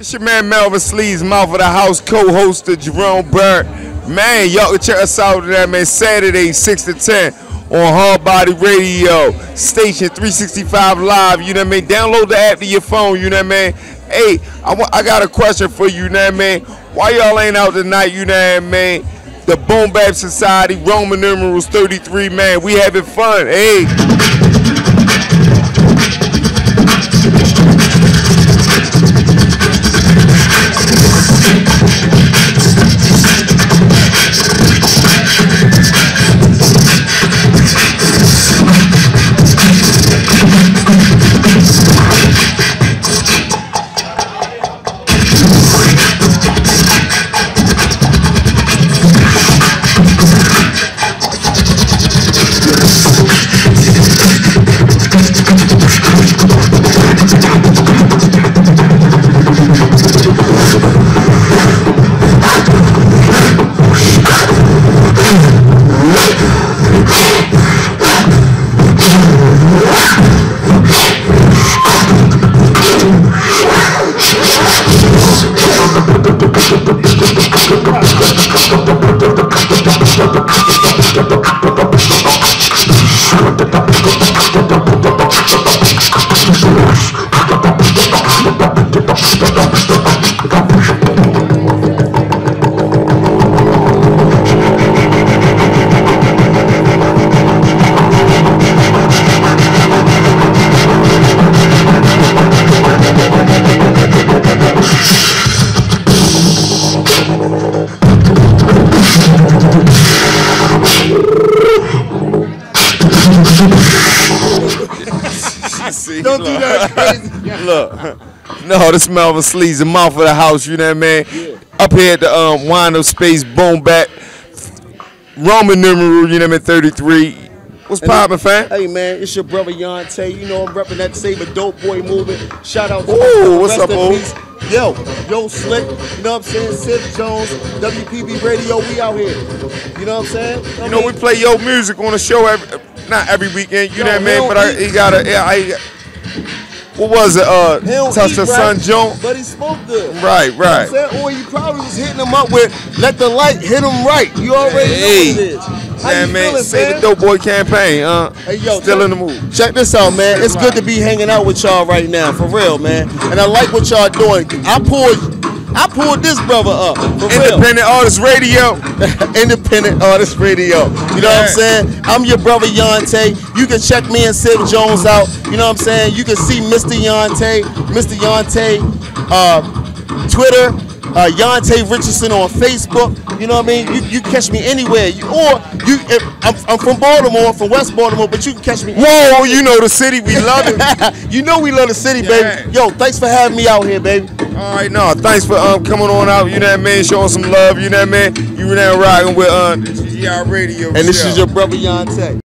It's your man Melvin Sleeves, mouth of the house, co-host of Jerome Bird. Man, y'all can check us out today, man. Saturday, 6 to 10 on Hardbody Radio, Station 365 Live. You know what I mean? Download the app to your phone. You know what I mean? Hey, I, I got a question for you. You know what I mean? Why y'all ain't out tonight? You know what I mean? The Boom Bap Society, Roman numerals 33. Man, we having fun. Hey. See, Don't do that crazy. Look, no, this Melvin Sleeves, the mouth of the house, you know what I mean? Up here at the um, Up Space Boom Bap, Roman numeral, you know what I mean, 33. What's poppin', fam? Hey man, it's your brother Yante. You know I'm repping that Save a Dope Boy movement. Shout out to Ooh, what's up, peace. Yo, yo, Slick. You know what I'm saying? Sid Jones, WPB Radio. We out here. You know what I'm saying? I You know, we play your music on the show every, not every weekend, you Yo, know what I mean? But I, he got a, yeah, I, what was it? Uh, Touch the right, Sun Joint? But he smoked good. Right, You know what I'm saying? Or you probably was hitting him up with let the light hit him right. You already know Hey. what it is. How Yeah, you man, feeling, say the man? Dope Boy campaign, uh, Hey, yo, still in the mood. Check this out, man. It's good to be hanging out with y'all right now, for real, man. And I like what y'all doing. I pulled, I pulled this brother up, for real. Independent Artist Radio. Independent Artist Radio. You know what I'm saying? I'm your brother Yante. You can check me and Sid Jones out. You know what I'm saying? You can see Mr. Yante, Mr. Yante, uh, Twitter, uh, Yante Richardson on Facebook. You know what I mean? You, you catch me anywhere. You, or you, if, I'm, I'm from Baltimore, from West Baltimore, but you can catch me. Whoa, you know the city, we love it. you know we love the city, Yeah. baby. Yo, thanks for having me out here, baby. All right, no, thanks for um coming on out. You know what I mean? Showing some love. You know what I mean? You were there rocking with uh GR Radio. And this is your brother Yante.